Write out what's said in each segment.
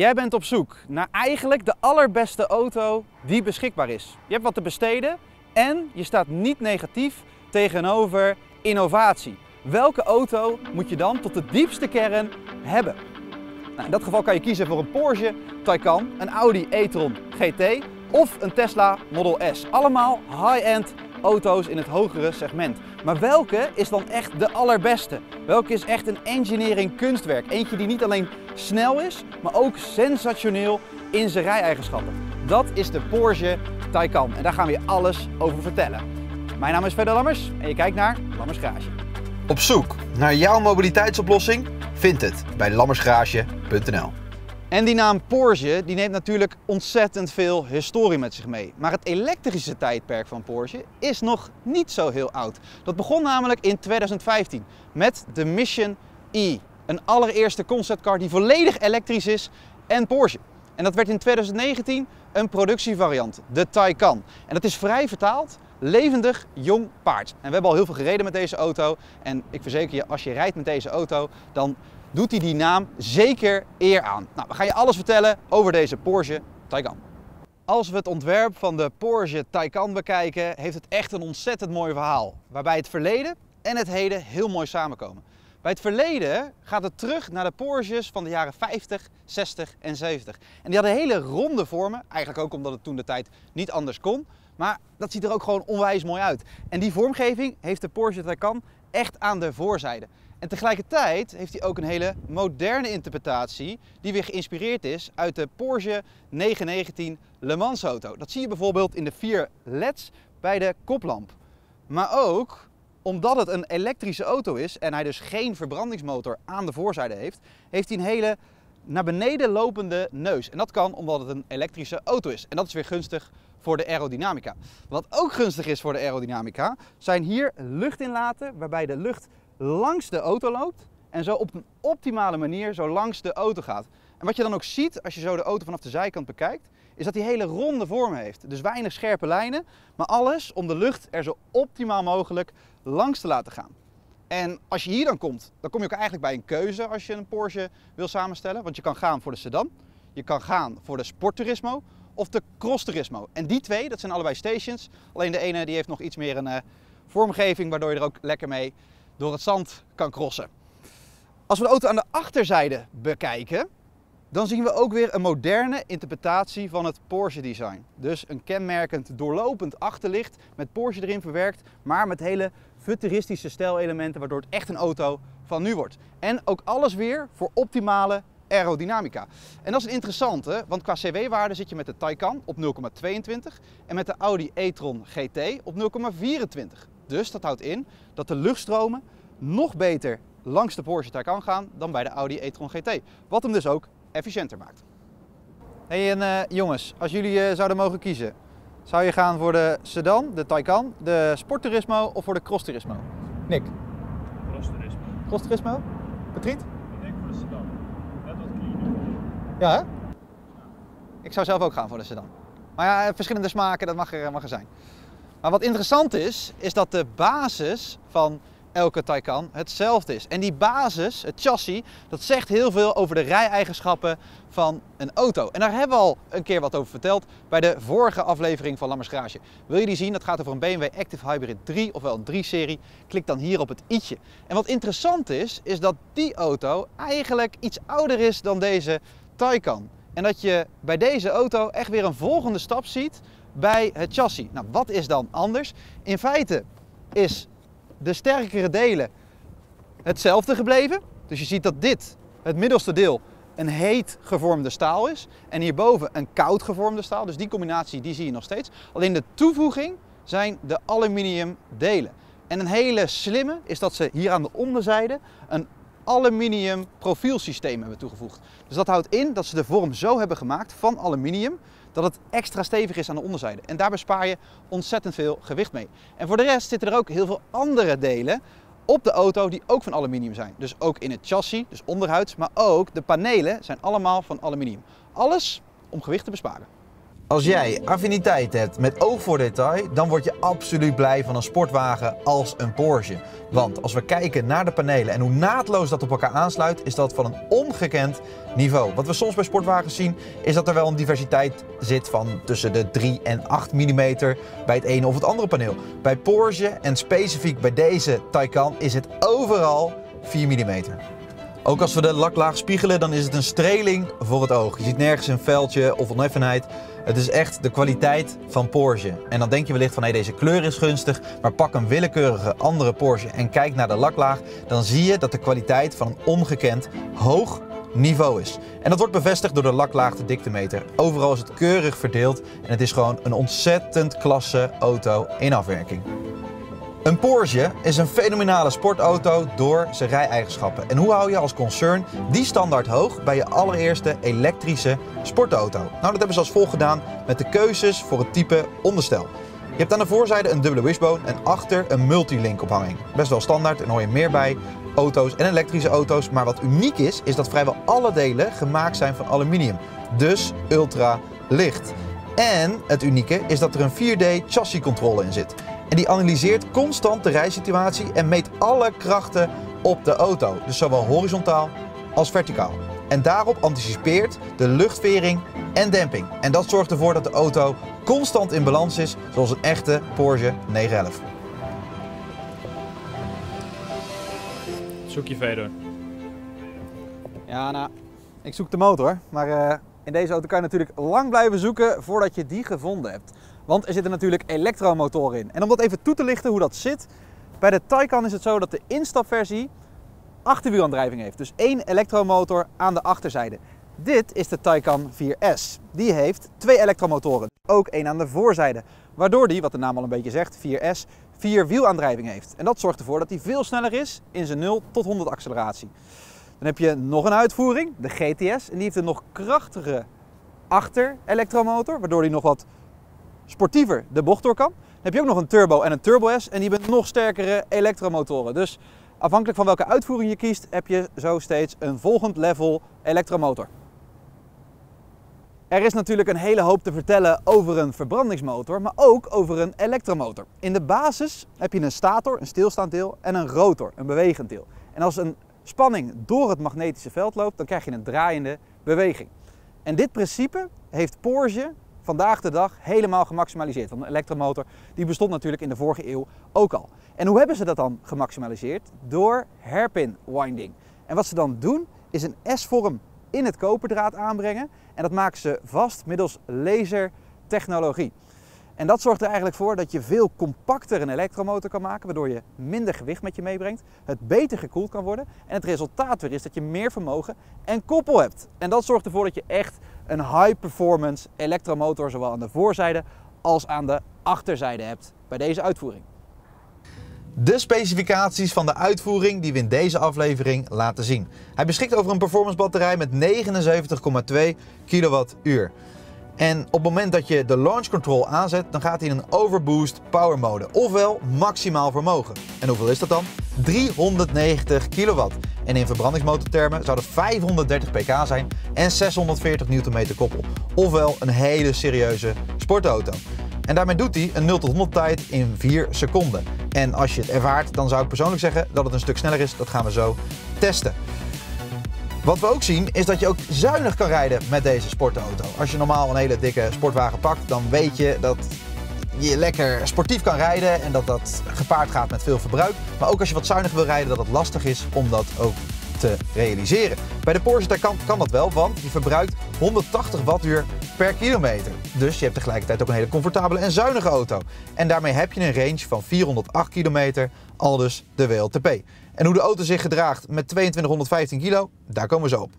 Jij bent op zoek naar eigenlijk de allerbeste auto die beschikbaar is. Je hebt wat te besteden en je staat niet negatief tegenover innovatie. Welke auto moet je dan tot de diepste kern hebben? Nou, in dat geval kan je kiezen voor een Porsche Taycan, een Audi e-tron GT of een Tesla Model S. Allemaal high-end auto's in het hogere segment. Maar welke is dan echt de allerbeste? Welke is echt een engineering kunstwerk? Eentje die niet alleen snel is, maar ook sensationeel in zijn rijeigenschappen. Dat is de Porsche Taycan en daar gaan we je alles over vertellen. Mijn naam is Verder Lammers en je kijkt naar Lammers Garage. Op zoek naar jouw mobiliteitsoplossing? Vind het bij lammersgarage.nl. En die naam Porsche die neemt natuurlijk ontzettend veel historie met zich mee. Maar het elektrische tijdperk van Porsche is nog niet zo heel oud. Dat begon namelijk in 2015 met de Mission E. Een allereerste conceptcar die volledig elektrisch is en Porsche. En dat werd in 2019 een productievariant, de Taycan. En dat is vrij vertaald levendig jong paard. En we hebben al heel veel gereden met deze auto. En ik verzeker je, als je rijdt met deze auto, dan doet hij die naam zeker eer aan. Nou, we gaan je alles vertellen over deze Porsche Taycan. Als we het ontwerp van de Porsche Taycan bekijken, heeft het echt een ontzettend mooi verhaal. Waarbij het verleden en het heden heel mooi samenkomen. Bij het verleden gaat het terug naar de Porsches van de jaren 50, 60 en 70. En die hadden hele ronde vormen, eigenlijk ook omdat het toen de tijd niet anders kon. Maar dat ziet er ook gewoon onwijs mooi uit. En die vormgeving heeft de Porsche Taycan echt aan de voorzijde. En tegelijkertijd heeft hij ook een hele moderne interpretatie die weer geïnspireerd is uit de Porsche 919 Le Mans auto. Dat zie je bijvoorbeeld in de vier LED's bij de koplamp. Maar ook omdat het een elektrische auto is en hij dus geen verbrandingsmotor aan de voorzijde heeft, heeft hij een hele naar beneden lopende neus. En dat kan omdat het een elektrische auto is. En dat is weer gunstig voor de aerodynamica. Wat ook gunstig is voor de aerodynamica, zijn hier luchtinlaten waarbij de lucht langs de auto loopt en zo op een optimale manier zo langs de auto gaat. En wat je dan ook ziet als je zo de auto vanaf de zijkant bekijkt, is dat hij hele ronde vormen heeft. Dus weinig scherpe lijnen, maar alles om de lucht er zo optimaal mogelijk langs te laten gaan. En als je hier dan komt, dan kom je ook eigenlijk bij een keuze als je een Porsche wil samenstellen. Want je kan gaan voor de sedan, je kan gaan voor de sportturismo of de cross turismo. En die twee, dat zijn allebei stations. Alleen de ene die heeft nog iets meer een uh, vormgeving, waardoor je er ook lekker mee door het zand kan crossen. Als we de auto aan de achterzijde bekijken, dan zien we ook weer een moderne interpretatie van het Porsche design. Dus een kenmerkend doorlopend achterlicht met Porsche erin verwerkt, maar met hele futuristische stijlelementen waardoor het echt een auto van nu wordt. En ook alles weer voor optimale aerodynamica. En dat is een interessante, want qua CW-waarde zit je met de Taycan op 0,22 en met de Audi e-tron GT op 0,24. Dus dat houdt in dat de luchtstromen nog beter langs de Porsche Taycan gaan dan bij de Audi e-tron GT. Wat hem dus ook efficiënter maakt. Hey, en uh, jongens, als jullie uh, zouden mogen kiezen, zou je gaan voor de sedan, de Taycan, de sportturismo of voor de cross turismo? Nick? Cross turismo. Cross turismo? Patriet? Ik denk voor de sedan. Net wat cleaner. Ja, hè? Ik zou zelf ook gaan voor de sedan. Maar ja, verschillende smaken, dat mag er, mag er zijn. Maar wat interessant is, is dat de basis van elke Taycan hetzelfde is. En die basis, het chassis, dat zegt heel veel over de rijeigenschappen van een auto. En daar hebben we al een keer wat over verteld bij de vorige aflevering van Lammers Garage. Wil je die zien? Dat gaat over een BMW Active Hybrid 3, ofwel een 3-serie. Klik dan hier op het i'tje. En wat interessant is, is dat die auto eigenlijk iets ouder is dan deze Taycan. En dat je bij deze auto echt weer een volgende stap ziet bij het chassis. Nou, wat is dan anders? In feite is de sterkere delen hetzelfde gebleven. Dus je ziet dat dit, het middelste deel, een heet gevormde staal is. En hierboven een koud gevormde staal. Dus die combinatie die zie je nog steeds. Alleen de toevoeging zijn de aluminium delen. En een hele slimme is dat ze hier aan de onderzijde een aluminium profielsysteem hebben toegevoegd. Dus dat houdt in dat ze de vorm zo hebben gemaakt van aluminium dat het extra stevig is aan de onderzijde. En daar bespaar je ontzettend veel gewicht mee. En voor de rest zitten er ook heel veel andere delen op de auto die ook van aluminium zijn. Dus ook in het chassis, dus onderhuids, maar ook de panelen zijn allemaal van aluminium. Alles om gewicht te besparen. Als jij affiniteit hebt met oog voor detail, dan word je absoluut blij van een sportwagen als een Porsche. Want als we kijken naar de panelen en hoe naadloos dat op elkaar aansluit, is dat van een ongekend niveau. Wat we soms bij sportwagens zien, is dat er wel een diversiteit zit van tussen de 3 en 8 mm bij het ene of het andere paneel. Bij Porsche en specifiek bij deze Taycan is het overal 4 mm. Ook als we de laklaag spiegelen, dan is het een streling voor het oog. Je ziet nergens een veldje of oneffenheid. Het is echt de kwaliteit van Porsche. En dan denk je wellicht van hé, deze kleur is gunstig, maar pak een willekeurige andere Porsche en kijk naar de laklaag, dan zie je dat de kwaliteit van een ongekend hoog niveau is. En dat wordt bevestigd door de laklaagte diktemeter. Overal is het keurig verdeeld en het is gewoon een ontzettend klasse auto in afwerking. Een Porsche is een fenomenale sportauto door zijn rijeigenschappen. En hoe hou je als concern die standaard hoog bij je allereerste elektrische sportauto? Nou, dat hebben ze als volgt gedaan met de keuzes voor het type onderstel. Je hebt aan de voorzijde een dubbele wishbone en achter een multilink ophangsel. Best wel standaard en hoor je meer bij auto's en elektrische auto's. Maar wat uniek is, is dat vrijwel alle delen gemaakt zijn van aluminium. Dus ultra licht. En het unieke is dat er een 4D chassiscontrole in zit. En die analyseert constant de rijsituatie en meet alle krachten op de auto. Dus zowel horizontaal als verticaal. En daarop anticipeert de luchtvering en demping. En dat zorgt ervoor dat de auto constant in balans is, zoals een echte Porsche 911. Zoek je verder. Ja, nou, ik zoek de motor. Maar eh, in deze auto kan je natuurlijk lang blijven zoeken voordat je die gevonden hebt. Want er zitten natuurlijk elektromotoren in. En om dat even toe te lichten hoe dat zit. Bij de Taycan is het zo dat de instapversie achterwielaandrijving heeft. Dus één elektromotor aan de achterzijde. Dit is de Taycan 4S. Die heeft twee elektromotoren. Ook één aan de voorzijde. Waardoor die, wat de naam al een beetje zegt, 4S, vier wielaandrijving heeft. En dat zorgt ervoor dat hij veel sneller is in zijn 0 tot 100 acceleratie. Dan heb je nog een uitvoering, de GTS. En die heeft een nog krachtige achter elektromotor. Waardoor hij nog wat sportiever de bocht door kan. Dan heb je ook nog een turbo en een turbo S en die hebben nog sterkere elektromotoren. Dus afhankelijk van welke uitvoering je kiest, heb je zo steeds een volgend level elektromotor. Er is natuurlijk een hele hoop te vertellen over een verbrandingsmotor, maar ook over een elektromotor. In de basis heb je een stator, een stilstaand deel, en een rotor, een bewegend deel. En als een spanning door het magnetische veld loopt, dan krijg je een draaiende beweging. En dit principe heeft Porsche vandaag de dag helemaal gemaximaliseerd. Want een elektromotor die bestond natuurlijk in de vorige eeuw ook al. En hoe hebben ze dat dan gemaximaliseerd? Door hairpin winding. En wat ze dan doen is een S-vorm in het koperdraad aanbrengen. En dat maken ze vast middels lasertechnologie. En dat zorgt er eigenlijk voor dat je veel compacter een elektromotor kan maken, waardoor je minder gewicht met je meebrengt, het beter gekoeld kan worden en het resultaat weer is dat je meer vermogen en koppel hebt. En dat zorgt ervoor dat je echt een high performance elektromotor zowel aan de voorzijde als aan de achterzijde hebt bij deze uitvoering. De specificaties van de uitvoering die we in deze aflevering laten zien. Hij beschikt over een performance batterij met 79,2 kWh. En op het moment dat je de launch control aanzet, dan gaat hij in een overboost power mode, ofwel maximaal vermogen. En hoeveel is dat dan? 390 kilowatt. En in verbrandingsmotortermen zou dat 530 pk zijn en 640 Nm koppel. Ofwel een hele serieuze sportauto. En daarmee doet hij een 0 tot 100 tijd in 4 seconden. En als je het ervaart, dan zou ik persoonlijk zeggen dat het een stuk sneller is. Dat gaan we zo testen. Wat we ook zien is dat je ook zuinig kan rijden met deze sportauto. Als je normaal een hele dikke sportwagen pakt, dan weet je dat je lekker sportief kan rijden en dat dat gepaard gaat met veel verbruik. Maar ook als je wat zuiniger wil rijden, dat het lastig is om dat ook te realiseren. Bij de Porsche Taycan kan dat wel, want die verbruikt 180 wattuur per kilometer. Dus je hebt tegelijkertijd ook een hele comfortabele en zuinige auto. En daarmee heb je een range van 408 kilometer, al dus de WLTP. En hoe de auto zich gedraagt met 2215 kilo, daar komen we zo op.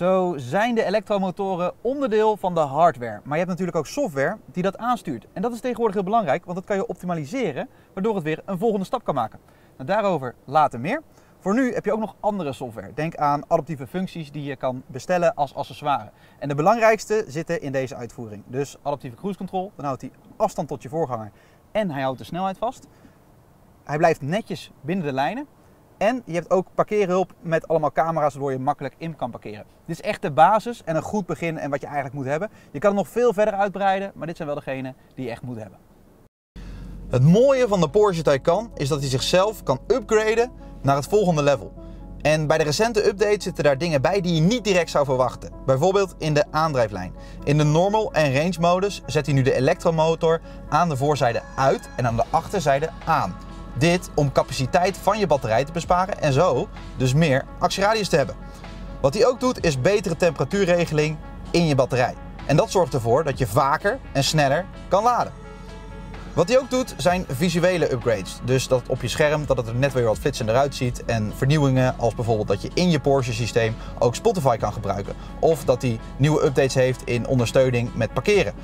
Zo zijn de elektromotoren onderdeel van de hardware. Maar je hebt natuurlijk ook software die dat aanstuurt. En dat is tegenwoordig heel belangrijk, want dat kan je optimaliseren, waardoor het weer een volgende stap kan maken. Nou, daarover later meer. Voor nu heb je ook nog andere software. Denk aan adaptieve functies die je kan bestellen als accessoire. En de belangrijkste zitten in deze uitvoering. Dus adaptieve cruise control, dan houdt hij afstand tot je voorganger en hij houdt de snelheid vast. Hij blijft netjes binnen de lijnen. En je hebt ook parkeerhulp met allemaal camera's waardoor je makkelijk in kan parkeren. Dit is echt de basis en een goed begin en wat je eigenlijk moet hebben. Je kan het nog veel verder uitbreiden, maar dit zijn wel degenen die je echt moet hebben. Het mooie van de Porsche Taycan is dat hij zichzelf kan upgraden naar het volgende level. En bij de recente updates zitten daar dingen bij die je niet direct zou verwachten. Bijvoorbeeld in de aandrijflijn. In de normal en range modus zet hij nu de elektromotor aan de voorzijde uit en aan de achterzijde aan. Dit om capaciteit van je batterij te besparen en zo dus meer actieradius te hebben. Wat hij ook doet is betere temperatuurregeling in je batterij. En dat zorgt ervoor dat je vaker en sneller kan laden. Wat hij ook doet zijn visuele upgrades. Dus dat op je scherm dat het er net weer wat flitsender uitziet. En vernieuwingen als bijvoorbeeld dat je in je Porsche systeem ook Spotify kan gebruiken. Of dat hij nieuwe updates heeft in ondersteuning met parkeren.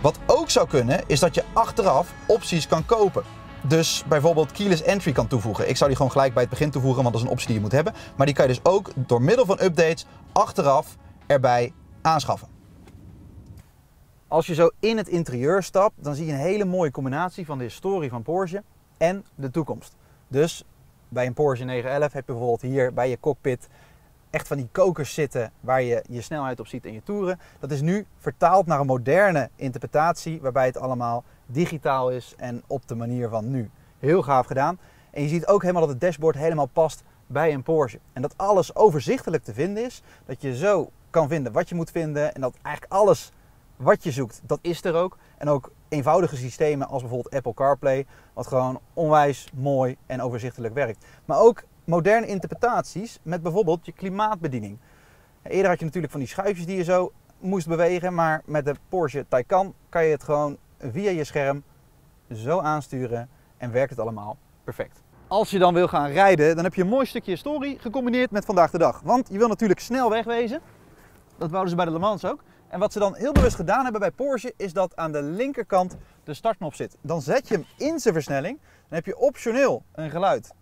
Wat ook zou kunnen is dat je achteraf opties kan kopen. Dus bijvoorbeeld keyless entry kan toevoegen. Ik zou die gewoon gelijk bij het begin toevoegen, want dat is een optie die je moet hebben. Maar die kan je dus ook door middel van updates achteraf erbij aanschaffen. Als je zo in het interieur stapt, dan zie je een hele mooie combinatie van de historie van Porsche en de toekomst. Dus bij een Porsche 911 heb je bijvoorbeeld hier bij je cockpit echt van die kokers zitten waar je je snelheid op ziet in je toeren. Dat is nu vertaald naar een moderne interpretatie waarbij het allemaal digitaal is en op de manier van nu. Heel gaaf gedaan. En je ziet ook helemaal dat het dashboard helemaal past bij een Porsche. En dat alles overzichtelijk te vinden is. Dat je zo kan vinden wat je moet vinden en dat eigenlijk alles wat je zoekt, dat is er ook. En ook eenvoudige systemen als bijvoorbeeld Apple CarPlay, wat gewoon onwijs mooi en overzichtelijk werkt. Maar ook moderne interpretaties met bijvoorbeeld je klimaatbediening. Eerder had je natuurlijk van die schuifjes die je zo moest bewegen, maar met de Porsche Taycan kan je het gewoon via je scherm zo aansturen en werkt het allemaal perfect. Als je dan wil gaan rijden, dan heb je een mooi stukje historie gecombineerd met vandaag de dag. Want je wil natuurlijk snel wegwezen. Dat wouden ze bij de Le Mans ook. En wat ze dan heel bewust gedaan hebben bij Porsche is dat aan de linkerkant de startknop zit. Dan zet je hem in zijn versnelling. Dan heb je optioneel een geluid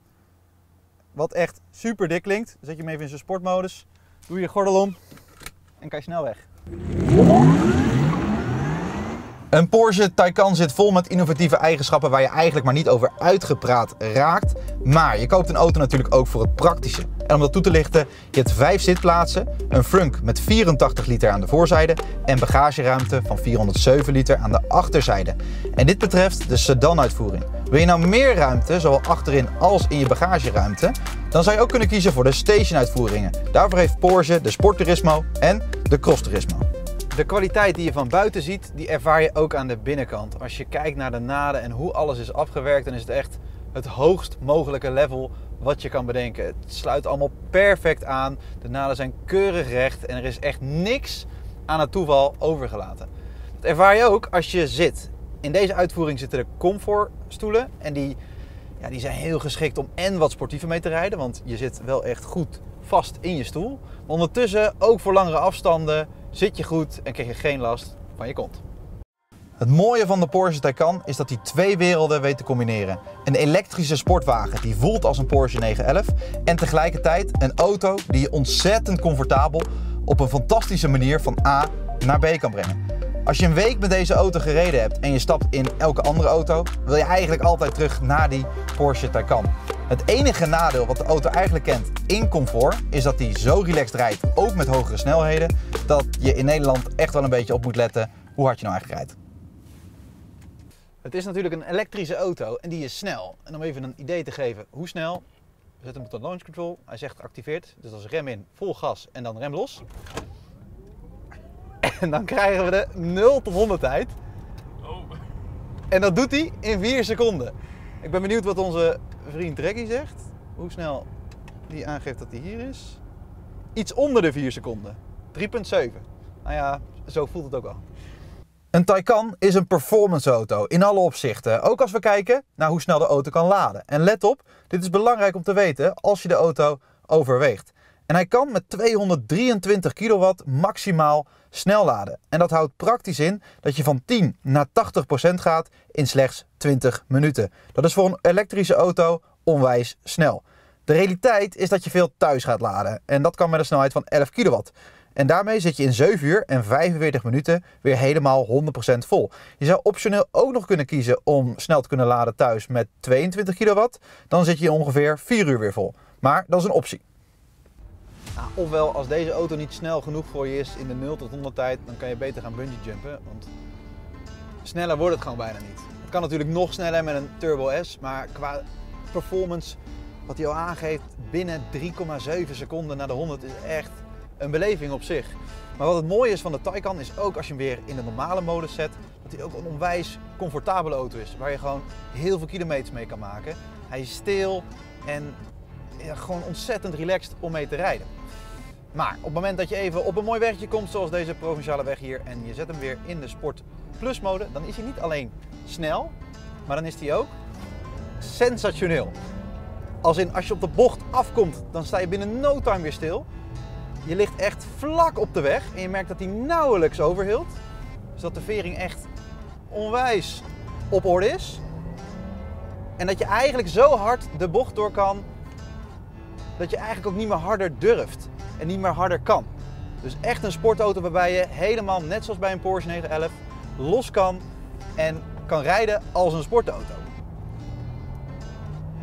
wat echt super dik klinkt. Zet je hem even in zijn sportmodus. Doe je gordel om en kan je snel weg. Een Porsche Taycan zit vol met innovatieve eigenschappen waar je eigenlijk maar niet over uitgepraat raakt. Maar je koopt een auto natuurlijk ook voor het praktische. En om dat toe te lichten, je hebt vijf zitplaatsen, een frunk met 84 liter aan de voorzijde en bagageruimte van 407 liter aan de achterzijde. En dit betreft de sedan-uitvoering. Wil je nou meer ruimte, zowel achterin als in je bagageruimte, dan zou je ook kunnen kiezen voor de station-uitvoeringen. Daarvoor heeft Porsche de Sport Turismo en de Cross Turismo. De kwaliteit die je van buiten ziet, die ervaar je ook aan de binnenkant. Als je kijkt naar de naden en hoe alles is afgewerkt, dan is het echt het hoogst mogelijke level wat je kan bedenken. Het sluit allemaal perfect aan. De naden zijn keurig recht en er is echt niks aan het toeval overgelaten. Dat ervaar je ook als je zit. In deze uitvoering zitten er comfortstoelen en die, ja, die zijn heel geschikt om en wat sportiever mee te rijden, want je zit wel echt goed vast in je stoel. Ondertussen ook voor langere afstanden zit je goed en krijg je geen last van je kont. Het mooie van de Porsche Taycan is dat hij twee werelden weet te combineren. Een elektrische sportwagen die voelt als een Porsche 911 en tegelijkertijd een auto die je ontzettend comfortabel op een fantastische manier van A naar B kan brengen. Als je een week met deze auto gereden hebt en je stapt in elke andere auto, wil je eigenlijk altijd terug naar die Porsche Taycan. Het enige nadeel wat de auto eigenlijk kent in comfort is dat hij zo relaxed rijdt, ook met hogere snelheden, dat je in Nederland echt wel een beetje op moet letten hoe hard je nou eigenlijk rijdt. Het is natuurlijk een elektrische auto en die is snel. En om even een idee te geven hoe snel, we zetten hem op de launch control. Hij zegt activeert, dus dat is rem in, vol gas en dan rem los. En dan krijgen we de 0 tot 100 tijd. En dat doet hij in 4 seconden. Ik ben benieuwd wat onze vriend Draggy zegt. Hoe snel die aangeeft dat hij hier is. Iets onder de 4 seconden. 3,7. Nou ja, zo voelt het ook al. Een Taycan is een performance auto in alle opzichten. Ook als we kijken naar hoe snel de auto kan laden. En let op, dit is belangrijk om te weten als je de auto overweegt. En hij kan met 223 kilowatt maximaal snel laden. En dat houdt praktisch in dat je van 10 naar 80 procent gaat in slechts 20 minuten. Dat is voor een elektrische auto onwijs snel. De realiteit is dat je veel thuis gaat laden. En dat kan met een snelheid van 11 kilowatt. En daarmee zit je in 7 uur en 45 minuten weer helemaal 100% vol. Je zou optioneel ook nog kunnen kiezen om snel te kunnen laden thuis met 22 kilowatt. Dan zit je ongeveer 4 uur weer vol. Maar dat is een optie. Ofwel, als deze auto niet snel genoeg voor je is in de 0 tot 100 tijd, dan kan je beter gaan bungee jumpen. Want sneller wordt het gewoon bijna niet. Het kan natuurlijk nog sneller met een Turbo S, maar qua performance, wat hij al aangeeft, binnen 3,7 seconden naar de 100 is echt een beleving op zich. Maar wat het mooie is van de Taycan is ook als je hem weer in de normale modus zet, dat hij ook een onwijs comfortabele auto is. Waar je gewoon heel veel kilometers mee kan maken. Hij is stil en ja, gewoon ontzettend relaxed om mee te rijden. Maar op het moment dat je even op een mooi wegje komt, zoals deze provinciale weg hier, en je zet hem weer in de Sport Plus mode, dan is hij niet alleen snel, maar dan is hij ook sensationeel. Als in, als je op de bocht afkomt, dan sta je binnen no time weer stil. Je ligt echt vlak op de weg en je merkt dat hij nauwelijks overhield. Dus dat de vering echt onwijs op orde is. En dat je eigenlijk zo hard de bocht door kan, dat je eigenlijk ook niet meer harder durft en niet meer harder kan. Dus echt een sportauto waarbij je helemaal, net zoals bij een Porsche 911, los kan en kan rijden als een sportauto.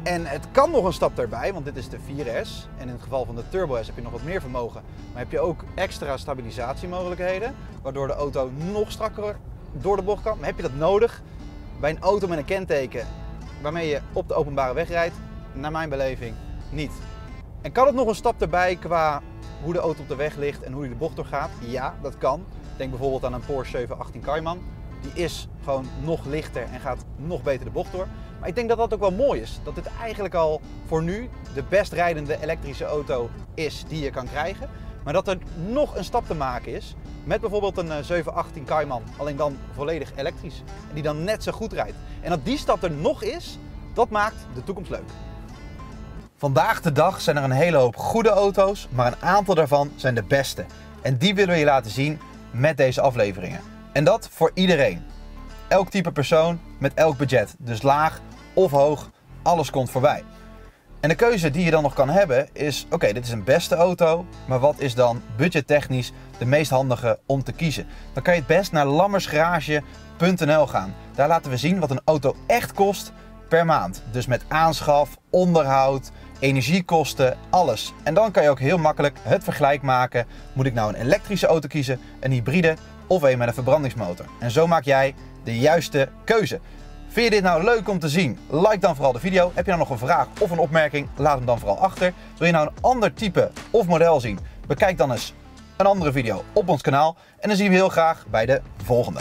En het kan nog een stap daarbij, want dit is de 4S. En in het geval van de Turbo S heb je nog wat meer vermogen. Maar heb je ook extra stabilisatiemogelijkheden, waardoor de auto nog strakker door de bocht kan. Maar heb je dat nodig bij een auto met een kenteken waarmee je op de openbare weg rijdt? Naar mijn beleving niet. En kan het nog een stap erbij qua hoe de auto op de weg ligt en hoe je de bocht doorgaat? Ja, dat kan. Denk bijvoorbeeld aan een Porsche 718 Cayman. Die is gewoon nog lichter en gaat nog beter de bocht door. Maar ik denk dat dat ook wel mooi is. Dat dit eigenlijk al voor nu de best rijdende elektrische auto is die je kan krijgen. Maar dat er nog een stap te maken is met bijvoorbeeld een 718 eh, Cayman. Alleen dan volledig elektrisch. En die dan net zo goed rijdt. En dat die stap er nog is, dat maakt de toekomst leuk. Vandaag de dag zijn er een hele hoop goede auto's, maar een aantal daarvan zijn de beste. En die willen we je laten zien met deze afleveringen. En dat voor iedereen. Elk type persoon met elk budget. Dus laag of hoog, alles komt voorbij. En de keuze die je dan nog kan hebben is: oké, dit is een beste auto, maar wat is dan budgettechnisch de meest handige om te kiezen? Dan kan je het best naar lammersgarage.nl gaan. Daar laten we zien wat een auto echt kost per maand. Dus met aanschaf, onderhoud, energiekosten, alles. En dan kan je ook heel makkelijk het vergelijk maken. Moet ik nou een elektrische auto kiezen, een hybride of een met een verbrandingsmotor? En zo maak jij de juiste keuze. Vind je dit nou leuk om te zien? Like dan vooral de video. Heb je nou nog een vraag of een opmerking? Laat hem dan vooral achter. Wil je nou een ander type of model zien? Bekijk dan eens een andere video op ons kanaal. En dan zien we heel graag bij de volgende.